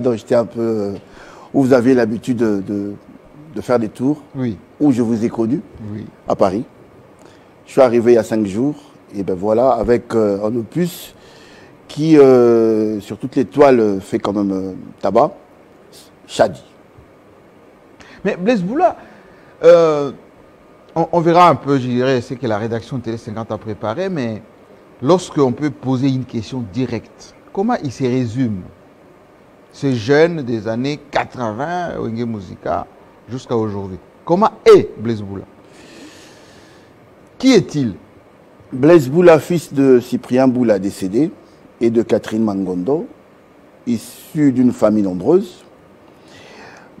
donc j'étais un peu euh, où vous aviez l'habitude de, de- de faire des tours, Oui, où je vous ai connu oui. à Paris. Je suis arrivé il y a cinq jours, et ben voilà, avec euh, un opus qui, euh, sur toutes les toiles, fait quand même euh, tabac, Shadi. Mais Blaise Boula, on, on verra un peu, je dirais, c'est que la rédaction de Télé 50 a préparé, mais lorsqu'on peut poser une question directe, comment il se résume? Ces jeunes des années 80, Wenge Musica, jusqu'à aujourd'hui Comment est Blaise Boula? Qui est-il? Blaise Boula, fils de Cyprien Boula décédé et de Catherine Mangondo, issu d'une famille nombreuse.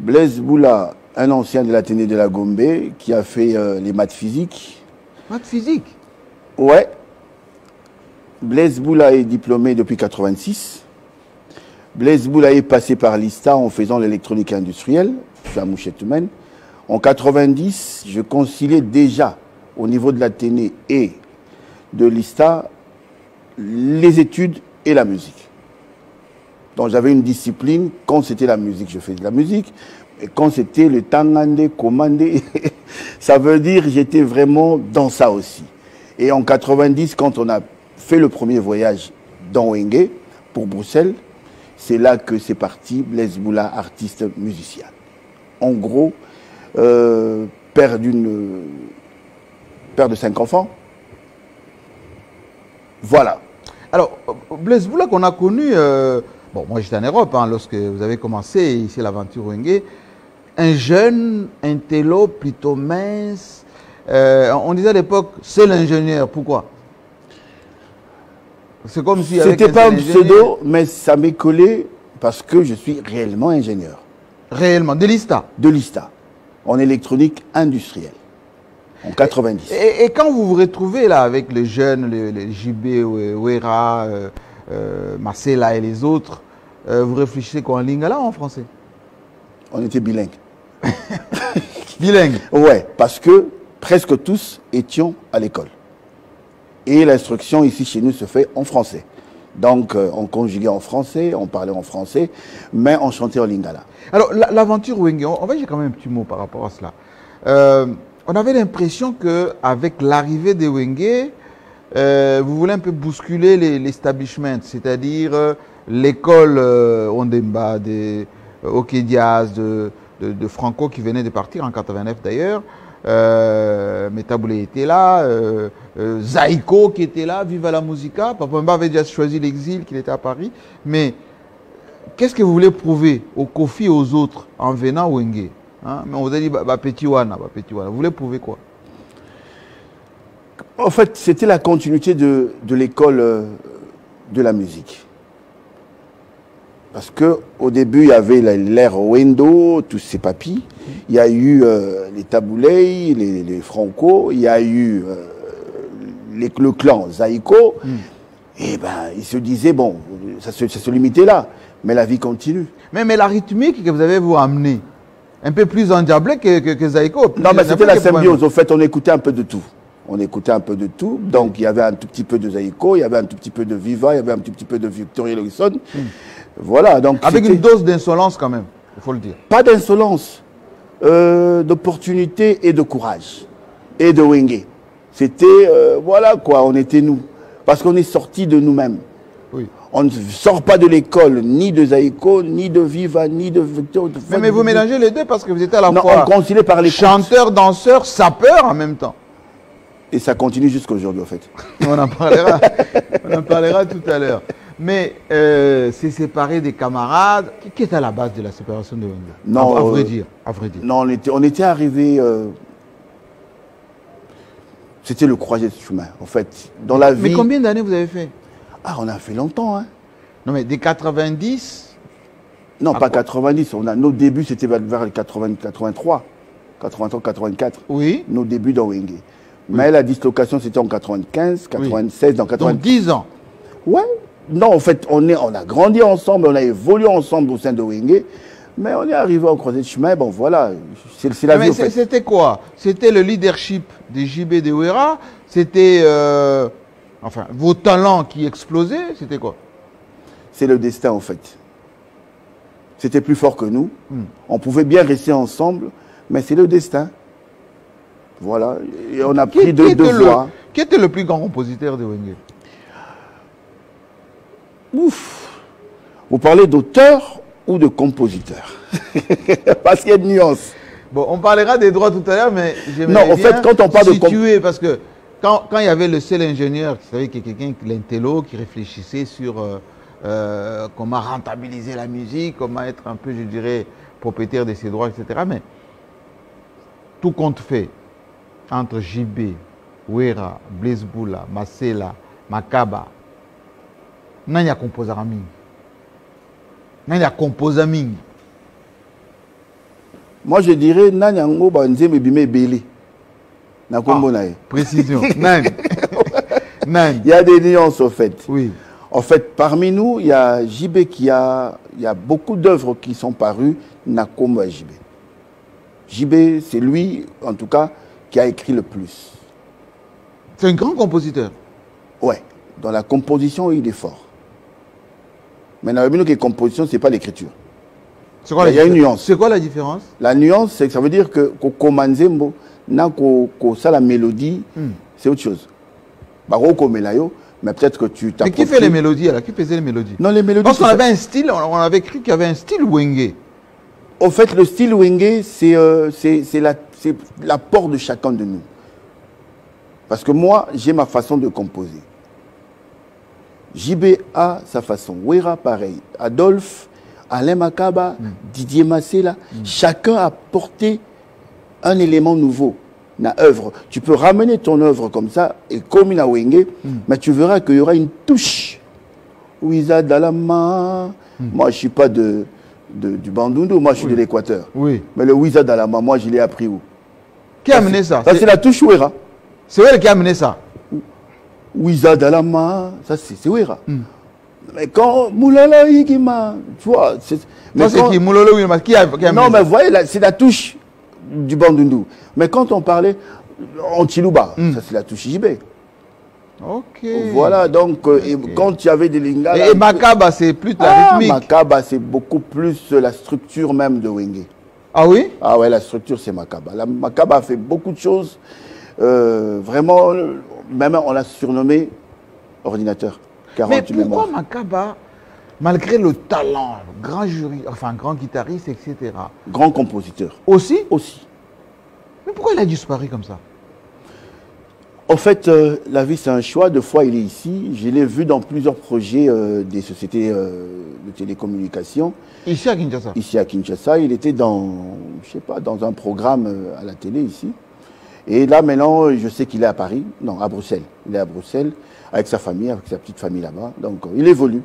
Blaise Boula, un ancien de l'Athénée de la Gombe qui a fait euh, les maths physiques. Maths physique. Ouais. Blaise Boula est diplômé depuis 86. Blaise Boula est passé par l'ISTA en faisant l'électronique industrielle, je suis à humaine. En 90, je conciliais déjà au niveau de l'Athénée et de l'ISTA les études et la musique. Donc j'avais une discipline, quand c'était la musique, je faisais de la musique, et quand c'était le tangande, commandé, ça veut dire j'étais vraiment dans ça aussi. Et en 90, quand on a fait le premier voyage dans Wenge pour Bruxelles, c'est là que c'est parti, Boula, artiste musicien. En gros, euh, père d'une père de cinq enfants. Voilà. Alors, Blaise Boula qu'on a connu, euh, bon, moi j'étais en Europe hein, lorsque vous avez commencé ici l'aventure Wenge, un jeune, un télo plutôt mince. Euh, on disait à l'époque, c'est l'ingénieur. Pourquoi? C'est comme si. C'était pas un pseudo, mais ça m'est collé parce que je suis réellement ingénieur Réellement, de l'ISTA. de l'ISTA en électronique industrielle en 90. Et, et quand vous vous retrouvez là avec les jeunes, les, les JB, Ouera, euh, euh, Marcella et les autres, euh, vous réfléchissez quoi en lingala ou en français? On était bilingues. Bilingue. Ouais, parce que presque tous étions à l'école. Et l'instruction ici chez nous se fait en français. Donc euh, on conjuguait en français, on parlait en français, mais on chantait en lingala. Alors, la- l'aventure Wenge, on va dire quand même un petit mot par rapport à cela. Euh, on avait l'impression qu'avec l'arrivée des Wenge, euh, vous voulez un peu bousculer les- l'establishment, c'est-à-dire l'école Ondemba, de Oké Diaz, de, de- Franco qui venait de partir en 89 d'ailleurs. Euh, était là, euh, euh, Zaiko qui était là, Viva la Musica. Papa Mba avait déjà choisi l'exil, qu'il était à Paris. Mais Qu'est-ce que vous voulez prouver aux Kofi et aux autres en venant au Wenge hein? Mais on vous a dit, bah, petit wana, bah, petit wana. Vous voulez prouver quoi? En fait, c'était la continuité de, l'école euh, de la musique. Parce que au début, il y avait l'ère Wendo, tous ces papis. Il y a eu euh, les Taboulay, les, Franco, il y a eu euh, les- le clan Zaïko. Et ben, ils se disaient, bon, ça se, ça se limitait là. Mais la vie continue. mais, mais la rythmique que vous avez vous amené, un peu plus endiablée que, que, que Zaiko. Non, mais c'était la symbiose. Au fait, on écoutait un peu de tout. On écoutait un peu de tout. Donc, il y avait un tout petit peu de Zaïko, il y avait un tout petit peu de Viva, il y avait un tout petit peu de Victoria Lewison. Voilà. Donc, Avec une dose d'insolence quand même, il faut le dire. pas d'insolence, euh, d'opportunité et de courage. Et de Wenge. C'était, euh, voilà quoi, on était nous. Parce qu'on est sortis de nous-mêmes. Oui. On ne sort pas de l'école, ni de Zaïko, ni de Viva, ni de Victor. de- Mais, mais vous mélangez les deux parce que vous étiez à la Non, fois on par les chanteur, danseur, sapeur en même temps. Et ça continue jusqu'à aujourd'hui, en fait. On en parlera, on en parlera tout à l'heure. Mais euh, c'est séparé des camarades. Qui- Qui est à la base de la séparation de Wenge Non, à, à vrai euh, dire, à vrai dire. Non, on était, on était arrivé. euh, C'était le croisé de chemin, en fait. Dans la vie. Mais combien d'années vous avez fait Ah, on a fait longtemps, hein. Non, mais des 90, Non, Ah pas bon 90. On a, nos débuts, c'était vers les 80, 83, 83, 84. oui. Nos débuts dans Wenge. Mais la dislocation, c'était en 95, 96, dans 90. Donc 10 ans. Ouais. Non, en fait, on, est, on a grandi ensemble, on a évolué ensemble au sein de Wenge. Mais on est arrivé au croisé de chemin, bon voilà, c'est la Mais vie, en c'était quoi? C'était le leadership des JB de Ouera C'était. euh, enfin, vos talents qui explosaient? C'était quoi? C'est le destin, en fait. C'était plus fort que nous. Hmm. On pouvait bien rester ensemble, mais c'est le destin. Voilà. Et on a Qui, pris deux, deux qui était le plus grand compositeur de Wenge Ouf. Vous parlez d'auteur ou de compositeur Parce qu'il y a une nuance. Bon, on parlera des droits tout à l'heure, mais j'aimerais Non, en fait, quand on parle de situer, parce que quand, quand il y avait le seul ingénieur, vous savez, qui est quelqu'un, l'intello, qui réfléchissait sur euh, euh, comment rentabiliser la musique, comment être un peu, je dirais, propriétaire de ses droits, etc. Mais tout compte fait entre JB, Wera, Blaise Boula, Masela, Makaba, nani a composé mingi nani a composé mingi? Moi, je dirais, nani yango banzembe bime ebele? Na ye. précision nani? Nani? Il y a des nuances, au fait. oui En fait, parmi nous, il y a JB qui a, il y a beaucoup d'œuvres qui sont parues, na kombo à JB. JB, c'est lui, en tout cas, qui a écrit le plus. c'est un grand compositeur Ouais, dans la composition, il est fort. Mais le que composition, c'est pas l'écriture. C'est quoi Il y a la une nuance. C'est quoi la différence? La nuance, c'est que ça veut dire que komanzembo, ça la mélodie, Hmm. c'est autre chose. Mais peut-être que tu Mais qui fait les mélodies alors Qui faisait les mélodies? Non, les mélodies. Parce qu'on avait un style, on avait cru qu'il y avait un style wenge. Au fait, le style Wenge, c'est euh, la- l'apport de chacun de nous. Parce que moi, j'ai ma façon de composer. JB a sa façon. Wera, pareil. Adolphe, Alain Makaba, Didier Massela, chacun a porté un élément nouveau na œuvre. Tu peux ramener ton œuvre comme ça, et comme une Wenge, mais tu verras qu'il y aura une touche. Ouiza Dalama. Moi, je ne suis pas de, de- du Bandundu, moi, je suis de l'Équateur. Oui. Mais le Ouiza Dalama, moi, je l'ai appris où? Qui a amené ça Ça, c'est la touche Wera. C'est elle qui a amené ça? Ouiza Dalama, ça, c'est c'est Wera. Mais quand Moulala Igima, tu vois, mais c'est qui Moulolo Wilma Qui a, qui a amené Non, mais vous voyez, c'est la touche du Bandundu. Mais quand on parlait en Chiluba, ça, c'est la touche JB. Ok. Voilà, donc, euh, et quand il y avait des lingala. Et, et Makaba, c'est plus la ah, rythmique. Makaba, c'est beaucoup plus euh, la structure même de Wenge. Ah oui? Ah ouais, la structure, c'est Makaba. La Makaba a fait beaucoup de choses. Euh, vraiment, même on l'a surnommé ordinateur. Mais 48 pourquoi mémoires. Makaba, malgré le talent, le grand jury, enfin grand guitariste, etc., Grand compositeur aussi aussi. Mais pourquoi il a disparu comme ça? En fait, euh, la vie, c'est un choix. Deux fois, il est ici. Je l'ai vu dans plusieurs projets euh, des sociétés euh, de télécommunications. Ici à Kinshasa? Ici à Kinshasa, il était dans, je sais pas, dans un programme à la télé ici. Et là, maintenant, je sais qu'il est à Paris. Non, à Bruxelles. Il est à Bruxelles avec sa famille, avec sa petite famille là-bas. Donc, euh, il évolue.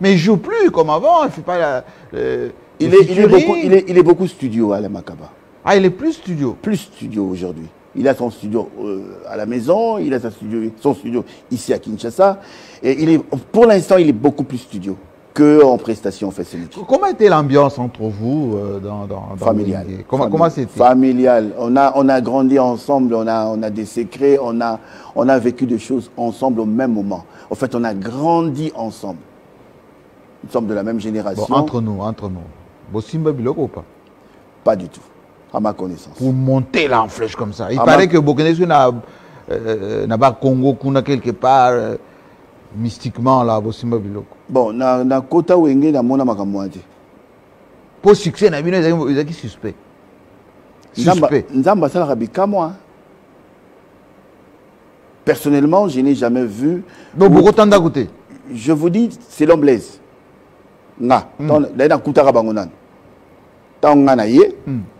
Mais il joue plus comme avant, il fait pas la. le- Il est, il, est featuring. beaucoup, il, est, il est beaucoup studio, Alain Makaba. Ah, il est plus studio. Plus studio aujourd'hui. Il a son studio euh, à la maison, il a sa studio, son studio ici à Kinshasa. Et il est, pour l'instant, il est beaucoup plus studio que en prestation facilité. Comment était l'ambiance entre vous euh, dans, dans, dans Familial. Wenge Comment, Famili- comment c'était? Familial. On a, on a grandi ensemble, on a, on a des secrets, on a, on a vécu des choses ensemble au même moment. En fait, on a grandi ensemble. Nous sommes de la même Bon, génération. entre nous, entre nous. Bosimba Biloko ou pas? Pas du tout, à ma connaissance. Pour monter là en flèche comme ça. Il paraît ma- que Bokenesu n'a euh, n'a pas Congo, Kuna quelque part, euh, mystiquement là, Biloko. Bon, na, na kota wenge na mona makambo te. Pour succès, na bino ezalaki suspect. Nzamba asalaka bikamwa. Personnellement, je n'ai jamais vu. Donc. Je vous dis, c'est l'homme blaise. Nga. D'ailleurs, na kutaka bango nanu. Ntango nga na ye,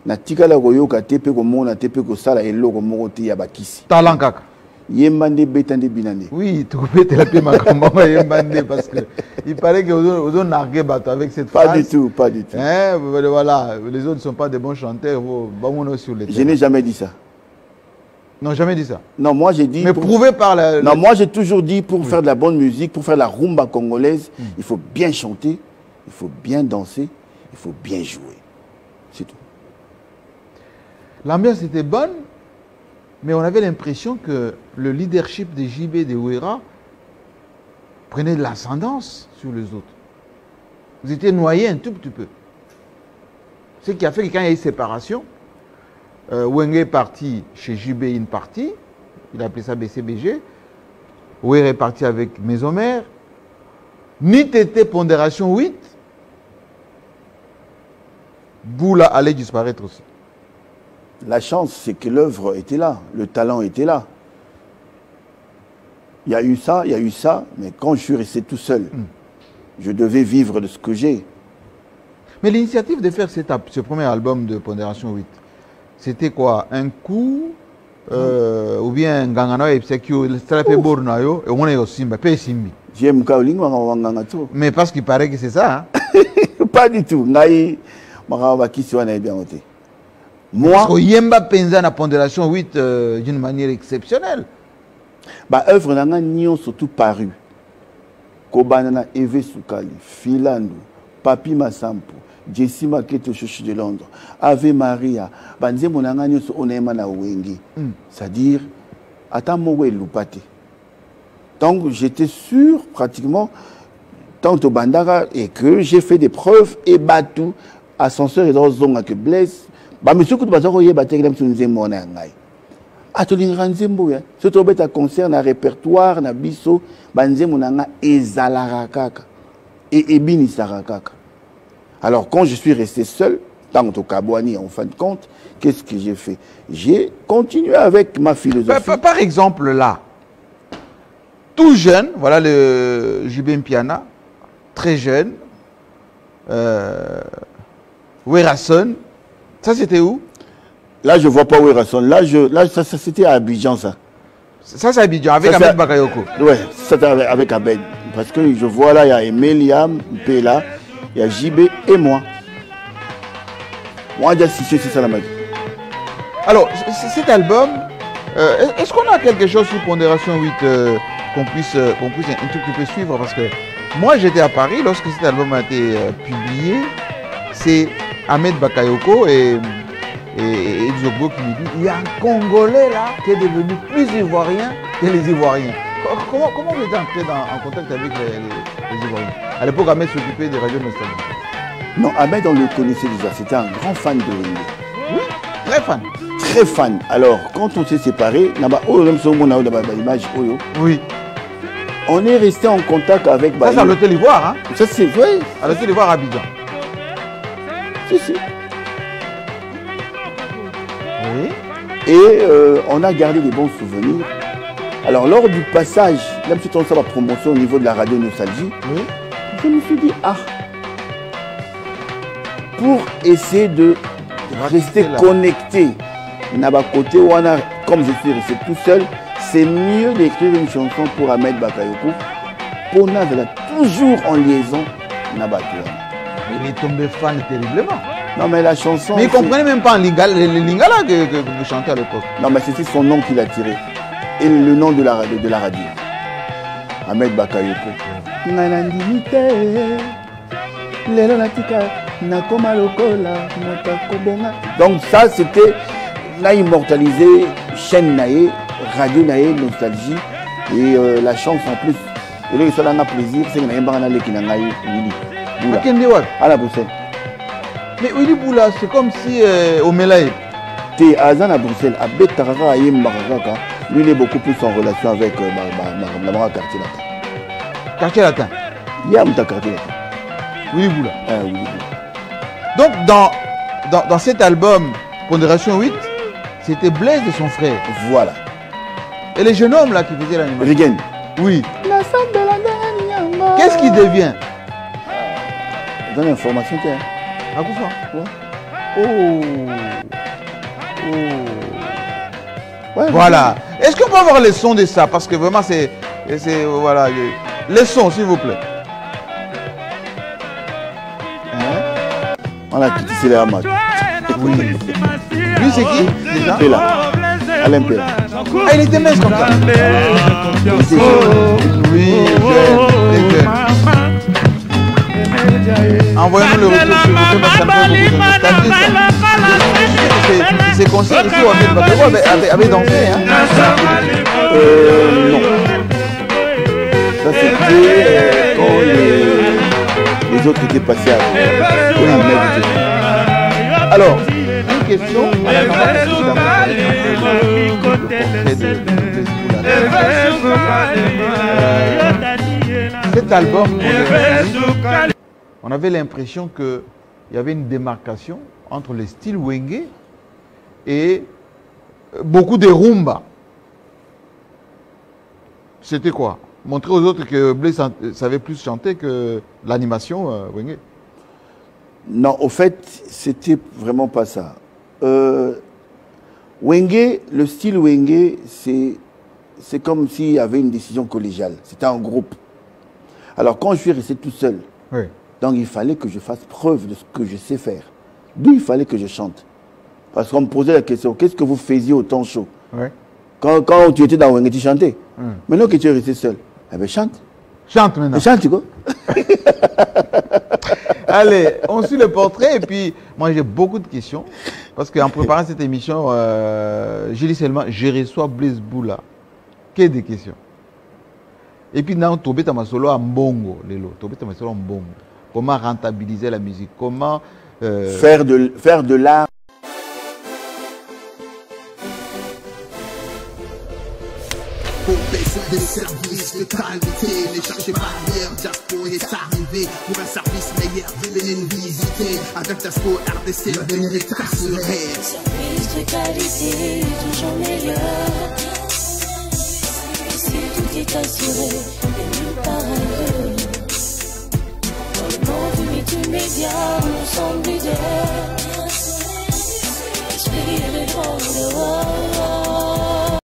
natikala koyoka te mpe komona te mpe kosala eloko moko te ya bakisi. Talent kaka. Yemba nde beta nde bina nde. Oui, tu peux te l'appeler Makambo Yembande parce que il paraît que nargué bateau avec cette Pas phrase. du tout, pas du tout. Hein, voilà, les autres ne sont pas des bons chanteurs. Sur les Je n'ai jamais dit ça. Non, jamais dit ça. Non, moi j'ai dit. Mais pour- prouvé par la. Non, moi j'ai toujours dit pour faire de la bonne musique, pour faire de la rumba congolaise, il faut bien chanter, il faut bien danser, il faut bien jouer. C'est tout. L'ambiance était bonne, mais on avait l'impression que le leadership des JB de Ouera prenait de l'ascendance sur les autres. Vous étiez noyé un tout petit peu. Ce qui a fait que quand il y a eu séparation, euh, Wenge est parti chez JB une partie, il a appelé ça BCBG. Ouer est parti avec Mésomère. NITT pondération 8. Boula allait disparaître aussi. La chance, c'est que l'œuvre était là, le talent était là. Il y a eu ça, il y a eu ça, mais quand je suis resté tout seul, je devais vivre de ce que j'ai. Mais l'initiative de faire cet ce premier album de Pondération 8, c'était quoi? Un coup euh, Ou bien Ngangano et Psekio, le strapé Bornayo, et on est au Simba, pe Simbi. J'aime Kaoling, wanganga to. Mais parce qu'il paraît que c'est ça. Hein? Pas du tout. Ngai, wana Moi, que Yemba Penza na Pondération 8 euh, d'une manière exceptionnelle. ba œuvre nanga nyonso surtout paru. Kobana na Eve Soukali, Philandu, Papi Masampo, Jessie Maketo Chouchou de Londres, Ave Maria, banzembo nanga nyonso onayema na wenge. C'est-à-dire, ata moko elupa te. Donc j'étais sûr pratiquement tant au bandara et que j'ai fait des preuves et batou ascenseur et dans zonga que blesse kaka. E alors quand je suis resté seul tant au Kabouani en fin de compte qu'est-ce que j'ai fait? J'ai continué avec ma philosophie. Par- exemple, là, tout jeune, voilà le JB Piana, très jeune, euh, ça c'était où? Là je vois pas où est Rasson là je là ça, ça, c'était à Abidjan ça Ça c'est Abidjan, avec Ahmed c'est- Bakayoko. Ouais, c'était avec, avec Abed. Parce que je vois là, il y a Emelia, Mpela, il y a JB et moi. Moi, j'ai assisté, c'est ça la magie. Alors, cet album, euh, est- est-ce qu'on a quelque chose sur Pondération 8 euh, qu'on puisse, euh, qu'on puisse un, truc que tu peux suivre? Parce que moi j'étais à Paris lorsque cet album a été publié. C'est Ahmed Bakayoko et, et, qui me dit il y a un Congolais là qui est devenu plus ivoirien que les Ivoiriens. Co- Comment, comment vous êtes entré dans- en contact avec les, les- les Ivoiriens? À l'époque, Ahmed s'occupait des radios nostalgiques. Non, Ahmed, on le connaissait déjà. C'était un grand fan de. Oui, très fan. Très fan. Alors, quand on s'est séparés, oh, bah, oh, Oui. on est resté en contact avec. bah, Ça, c'est à l'hôtel Ivoire, hein Ça, c'est vrai. À l'hôtel Ivoire à Abidjan. Oui. Et euh, on a gardé des bons souvenirs. Alors, lors du passage, même si on la promotion au niveau de la radio Nostalgie, Oui. je me suis dit, ah, pour essayer de rester connecté, Naba côté Wana, comme je suis resté tout seul, c'est mieux d'écrire une chanson pour Ahmed Bakayoko. Pour Nazala, toujours en liaison, Naba Il est tombé fan terriblement. Non, mais la chanson. Mais il comprenait même pas lingala, le, lingala que, que- que vous chantez à l'époque. Non, mais c'était son nom qu'il a tiré. Et le nom de la radio. De la radio. Ahmed Bakayoko. Donc ça, c'était, là, immortalisé, chaîne naé, radio naé, nostalgie, et euh, la chance en plus. Et là, ça a plaisir, c'est que naé mbanga leki na ngai, Willy. Boula. Akende wapi À la Bruxelles. Mais Willy Boula, c'est comme si euh, Omelaye. te aza na bruxelles abetaka kaka ayembaka kaka lui il est beaucoup plus en relation avec euh, bango quartier latin quartier latin. ye amuta quartier latin Willy Boula. Ah, oui, oui. Donc, dans, dans, dans cet album, Pondération 8, c'était Blaise de son frère. voilà Et le jeune homme là qui faisait l'animation. Rigen Oui. Qu'est-ce qu'il devient? Oh. Oh. Ouais, Voilà. Est-ce qu'on peut avoir les sons de ça? Parce que vraiment, c'est. c'est- Voilà. Les sons, s'il vous plaît. Hein? On a quitté les amas Oui. Lui, c'est qui? Déjà? Pela Alain Pela Ah, il était mince comme. Oui, ça. C'est- C'est concerts ici où Ahmed Bakayoko avait, avait, avait dansé. Hein. euh, non. Ça c'était euh, quand les, les autres étaient passés à oui, était- Alors, une question. Cet album, on avait l'impression qu'il y avait une démarcation entre le style Wenge et beaucoup de rumba. C'était quoi? Montrer aux autres que Blé savait plus chanter que l'animation euh, Wenge Non, au fait, c'était vraiment pas ça. Euh, Wenge, le style Wenge, c'est c'est comme s'il y avait une décision collégiale. C'était un groupe. Alors quand je suis resté tout seul, Oui. Donc il fallait que je fasse preuve de ce que je sais faire. D'où il fallait que je chante. Parce qu'on me posait la question, qu'est-ce que vous faisiez au temps chaud? Quand, quand tu étais dans Wenge, tu chantais. Hum. Maintenant que tu es resté seul, eh bien chante. Chante maintenant. Et chante, quoi. Allez, on suit le portrait et puis moi j'ai beaucoup de questions parce qu'en préparant cette émission, euh, j'ai dit seulement je reçois Blaise Boula. Que des questions. Et puis dans Tobeta Masolo à Mbongo, Lelo. Tobeta Masolo à Mbongo. Comment rentabiliser la musique? Comment euh, Faire de, faire de l'art. Des services de qualité, les chercher barrière, Jaspo est arrivé pour un service meilleur, venez nous visiter. Avec Jaspo RDC, l'avenir est assuré. Service de qualité, toujours meilleur. Ici tout est assuré, et nulle part ailleurs. Dans le monde multimédia, nous sommes leaders. Esprit de grandeur.